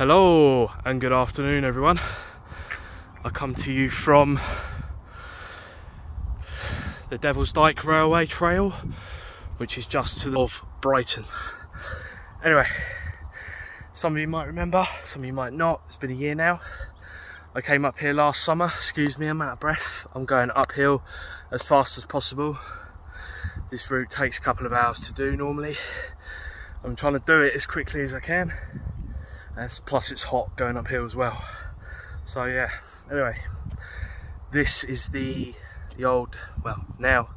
Hello and good afternoon everyone. I come to you from the Devil's Dyke Railway Trail which is just to the north of Brighton. Anyway, some of you might remember, some of you might not, it's been a year now. I came up here last summer, excuse me, I'm out of breath. I'm going uphill as fast as possible. This route takes a couple of hours to do normally. I'm trying to do it as quickly as I can. And plus it's hot going uphill as well. So yeah, anyway, this is the, the old, well now,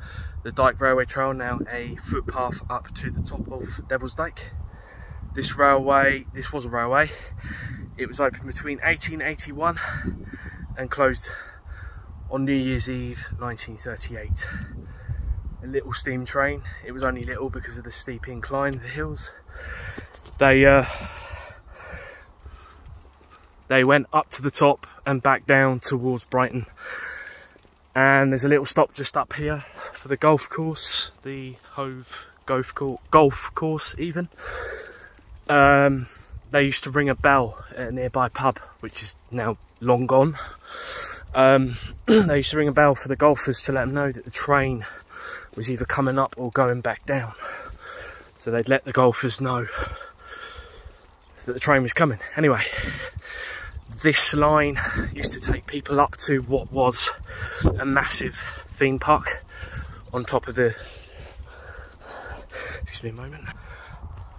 the Dyke Railway Trail, now a footpath up to the top of Devil's Dyke. This railway, this was a railway, it was opened between 1881 and closed on New Year's Eve 1938. A little steam train. It was only little because of the steep incline, the hills. They uh, they went up to the top and back down towards Brighton. And there's a little stop just up here for the golf course, the Hove golf course, golf course even. Um, they used to ring a bell at a nearby pub, which is now long gone. Um, they used to ring a bell for the golfers to let them know that the train was either coming up or going back down. So they'd let the golfers know that the train was coming. Anyway, this line used to take people up to what was a massive theme park on top of the excuse me a moment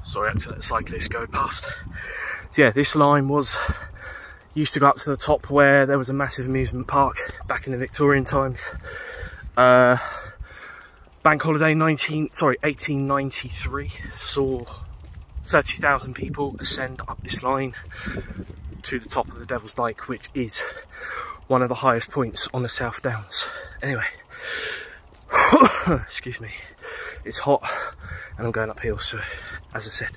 Sorry, I had to let the cyclist go past. So yeah, this line was used to go up to the top where there was a massive amusement park back in the Victorian times. Uh, bank holiday 19, sorry, 1893 saw 30,000 people ascend up this line to the top of the Devil's Dyke, which is one of the highest points on the South Downs. Anyway, excuse me, it's hot and I'm going uphill, so as I said,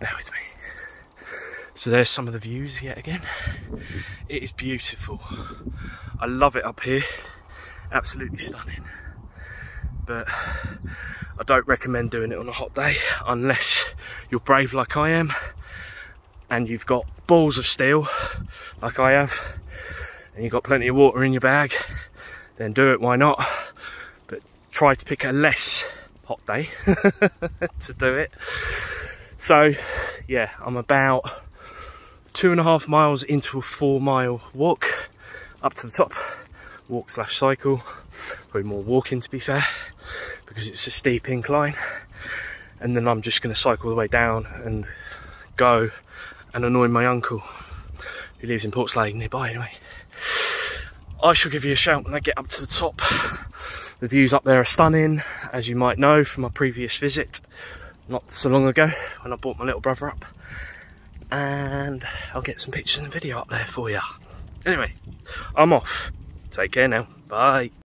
bear with me. So there's some of the views yet again. It is beautiful. I love it up here. Absolutely stunning. But I don't recommend doing it on a hot day unless you're brave like I am and you've got balls of steel like I have and you've got plenty of water in your bag then do it why not but try to pick a less hot day to do it. So yeah, I'm about two and a half miles into a four mile walk up to the top. Walk slash cycle, probably more walking to be fair, because it's a steep incline. And then I'm just gonna cycle the way down and go and annoy my uncle who lives in Portslade nearby anyway. I shall give you a shout when I get up to the top. The views up there are stunning, as you might know from my previous visit, not so long ago, when I brought my little brother up. And I'll get some pictures and video up there for you. Anyway, I'm off. Take care now. Bye.